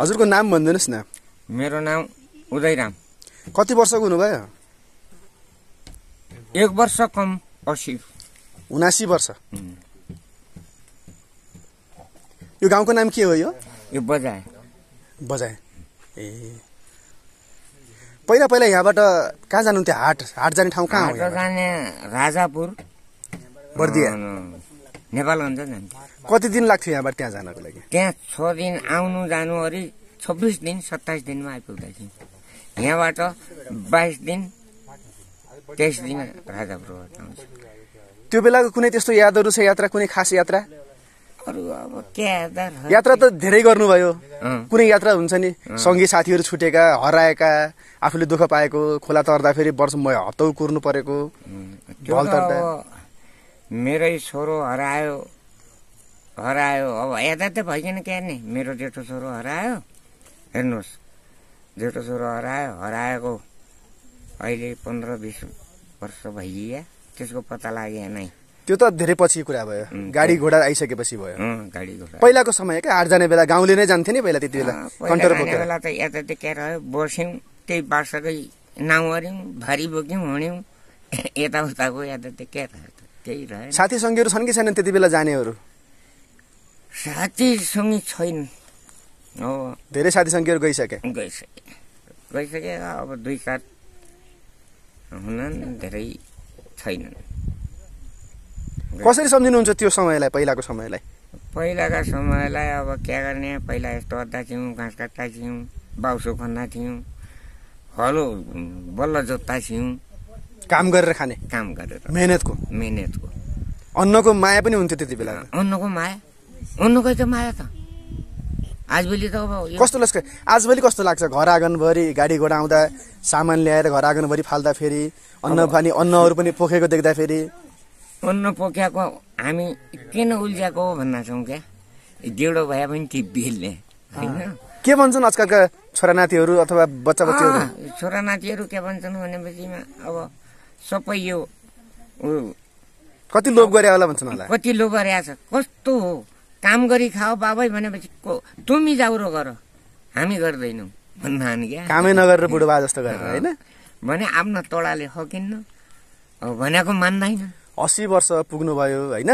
हजुरको नाम भनिदिनुहोस् न। मेरो नाम उदयराम कति वर्षको हुनुभयो? एक वर्ष कम असी। उनासी वर्ष। यो गाउँको नाम के हो यो? यो बजाए बजाए ए। पहिला पहिला यहाँबाट कहाँ जानुहुन्थ्यो? हाट हाट जाने ठाउँ कहाँ? जाने राजापुर। बर्दिया। जान्थ्यो कति दिन लाग्थ्यो यहाँबाट त्यहाँ जानको लागि? त्यहाँ छ दिन आउनु जानु अरे छब्बिस दिन सत्ताइस दिनमा आइपुग्दा थियौँ यहाँबाट बाइस दिन तेइस दिन राजापुरबाट आउँछ त्यो बेलाको कुनै त्यस्तो यादहरू छ यात्रा कुनै खास यात्रा? अरू अब के यात्रा त धेरै गर्नुभयो। कुनै यात्रा हुन्छ नि? सँगै साथीहरू छुटेका हराएका आफूले दुःख पाएको खोला तर्दाखेरि वर्ष म हप्तौ कुर्नु परेको तर्दा। मेरै छोरो हरायो हरायो। अब यता त भइकन के नि। मेरो जेठो छोरो हरायो। हेर्नुहोस् जेठो छोरो हरायो हराएको अहिले पन्ध्र बिस वर्ष भइया त्यसको पत्ता लाग्यो नै? त्यो त धेरै पछि कुरा भयो। गाडी घोडा आइसकेपछि भयो। गाडी घोडा। पहिलाको समय क्या हाट जाने बेला गाउँले नै जान्थे नि पहिला त्यति बेला बेला त यता त के रह्यो बस्यौँ त्यही बार्साकै नाउँ भारी बोक्यौँ हिँड्यौँ यताउताको यता त के रह्यो त केही रह्यो साथी सङ्गीहरू छन् कि छैनन् त्यति बेला जानेहरू? साथीसँग छैन। हो धेरै साथी सङ्गीहरू गइसके? गइसके। गइसके अब दुई चार हुनन् धेरै छैनन्। कसरी सम्झिनुहुन्छ त्यो समयलाई पहिलाको समयलाई? पहिलाका समयलाई अब के गर्ने? पहिला यस्तो अड्दा थियौँ घाँस काट्दा थियौँ बाउसो खन्दा थियौँ हलो बल्ल जोत्दा थियौँ। काम गरेर खाने? काम गरेर। मेहनतको? मिहिनेतको। अन्नको माया पनि हुन्थ्यो त्यति बेला अन्नको माया? अन्नकै त माया त। आजभोलि त अब कस्तो लाग्छ? आजभोलि कस्तो लाग्छ? घर आँगनभरि गाडी घोडा आउँदा सामान ल्याएर घर आँगनभरि फाल्दाखेरि अन्न पानी अन्नहरू पनि पोखेको देख्दाखेरि अन्न पोख्याएको हामी किन उल्झ्याएको हो भन्दा छौँ क्या? डेढो भए पनि ती बिलले होइन? के भन्छन् आजकलका छोरानातीहरू अथवा बच्चा बच्चीहरू छोरा नातिहरू के भन्छन् भनेपछिमा अब सबै यो कति लोभ गरे होला भन्छन् होला? कति लोभ छ कस्तो हो? काम गरी खाऊ बाबै भनेपछि को तुमी जाउरो गर। हामी गर्दैनौँ। भन्नान् क्या? कामै नगरेर बुढो बा जस्तो गरेर होइन? भने आफ्नो तोडाले हकिन्न भनेको मान्दैन। अस्सी वर्ष पुग्नुभयो होइन?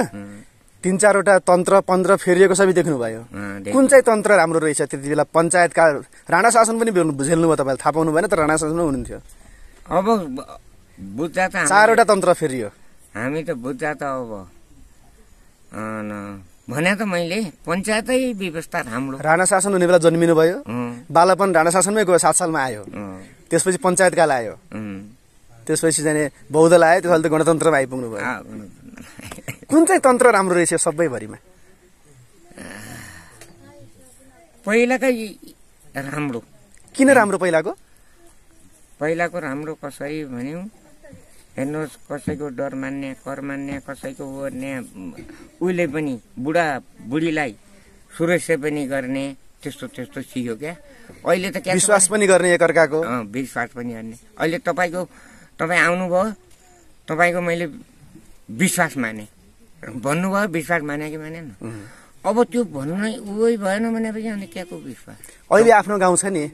तिन चारवटा तन्त्र पन्ध्र फेरिएको सबै देख्नुभयो। कुन चाहिँ तन्त्र राम्रो रहेछ? त्यति बेला पञ्चायतका राणा शासन पनि झेल्नुभयो तपाईँले थाहा पाउनु भएन तर राणा शासन हुनुहुन्थ्यो। अब बुझ्दा त चारवटा तन्त्र फेरियो। हामी त बुझ्दा त अब। भने त मैले पञ्चायतै व्यवस्था राम्रो। राणा शासन हुने बेला जन्मिनु भयो बालापन राणा शासनमै गयो सात सालमा आयो। त्यसपछि पञ्चायतकाल आयो। त्यसपछि जाने बौद्धल आयो त्यसपछि त गणतन्त्रमा आइपुग्नु भयो। कुन चाहिँ तन्त्र राम्रो रहेछ सबैभरिमा? पहिलाकै राम्रो। किन राम्रो पहिलाको? पहिलाको राम्रो कसरी भन्यौँ? हेर्नुहोस् कसैको डर मान्ने कर मान्ने कसैको ओर्ने उहिले पनि बुढा बुढीलाई सुरक्षा पनि गर्ने त्यस्तो त्यस्तो सिक्यो क्या। अहिले त विश्वास पनि गर्ने एकअर्काको। अँ, विश्वास पनि गर्ने। अहिले तपाईँको तपाईँ आउनुभयो तपाईँको मैले विश्वास माने। भन्नुभयो विश्वास माने कि मानेन? अब त्यो भन्नु नै उही भएन भनेपछि अनि के को विश्वास? अहिले आफ्नो गाउँ छ नि।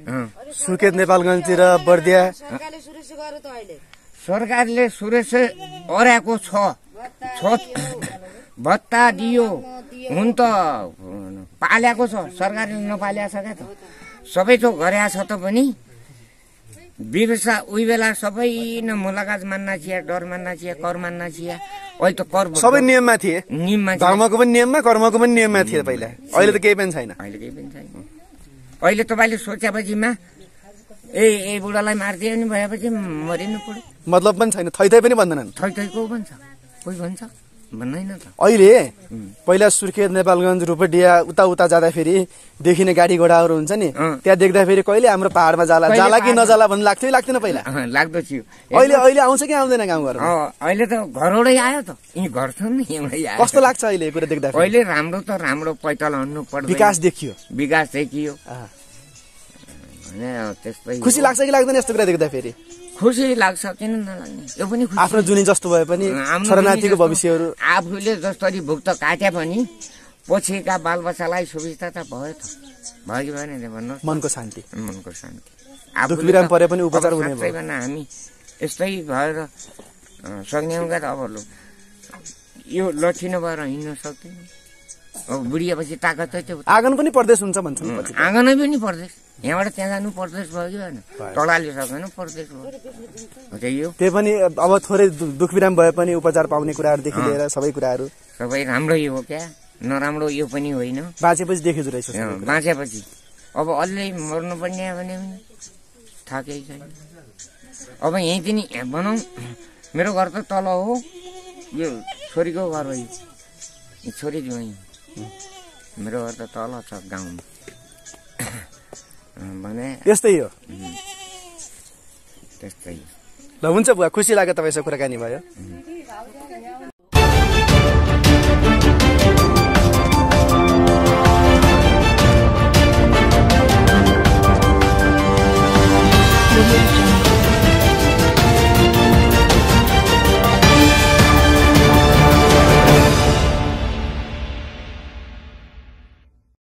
सुर्खेत नेपालगञ्जतिर बर्दिया। सरकारले सुरेश अर्याएको छ। भत्ता दियो। हुन त पाल्याएको छ। सरकारले नपाल्या छ क्या त। सबै थोक गरेका छ त पनि व्यवसाय उही बेला सबै न मुलाकात मान्न छिया डर मान्न छिया कर मान्न छिया अहिले त कर सबै नियममा थिए। नियममा। धर्मको पनि नियममा कर्मको पनि नियममा थिए पहिला। अहिले त केही पनि छैन। अहिले केही पनि छैन। अहिले तपाईँले सोचेपछिमा ए ए बुढालाई मारिदियो नि भएपछि मरिनु पर्यो मतलब पनि छैन थै थै पनि भन्दैनन्। थै थै को भन्छ? कोही भन्छ? भन्दैन त। अहिले पहिला सुर्खेत नेपालगञ्ज रूपडिया उता उता जाँदाखेरि देखिने गाडी घोडाहरू हुन्छ नि। त्यहाँ देख्दाखेरि कहिले हाम्रो पहाडमा जाला जाला कि नजाला भन्नु लाग्थ्यो लाग्थेन पहिला? लाग्दो थियो अहिले अहिले आउँछ कि आउँदैन गाउँघरमा? अँ, अहिले त घरबाटै आयो त। यी घर छ नि कस्तो लाग्छ अहिले कुरा देख्दाखेरि? अहिले राम्रो त राम्रो पैताल हन्नु पर्दैन। विकास देखियो। विकास देखियो। खुसी लाग्छ कि लाग्दैन यस्तो कुरा देख्दाखेरि खुसी लाग्छ किन नलाग्ने यो पनि आफ्नो जुनी जस्तो भए पनि छोरानातिको जस्तो भविष्यहरू। आफूले जसरी भुक्त काट्या पनि पछिका बालबच्चालाई सुविस्ता त भयो त। भयो कि भएन भन्नुहोस्। मनको शान्ति। मनको शान्ति। दुख बिराम परे पनि उपचार हुने भयो। भन्न हामी यस्तै भएर सक्ने त अब यो लट्ठी नभएर हिँड्न सक्दैन। बुढिएपछि ताकत त्यो आँगन पनि परदेश हुन्छ भन्छन् पछि आँगनै पनि पर्देश। यहाँबाट त्यहाँ जानु परदेश भयो कि भएन भयो। टडाले सक्दैन परदेश भयो। हो त्यही हो त्यही पनि अब थोरै दुख बिराम भए पनि उपचार पाउने कुराहरूदेखि लिएर सबै कुराहरू। सबै राम्रै हो क्या। नराम्रो यो पनि होइन। बाँचेपछि देखिँदो रहेछ। बाँचेपछि। अब अलि मर्नुपर्ने हो भने पनि थाकै छैन। अब यहीँ पनि भनौँ मेरो घर त तल हो। यो छोरीको घर हो यो। यो छोरी ज्वाइँ। मेरो घर त तल छ गाउँमा। अँ, भने यस्तै हो। त्यस्तै ल हुन्छ बुवा खुसी लाग्यो तपाईँसँग कुराकानी भयो। Revolution.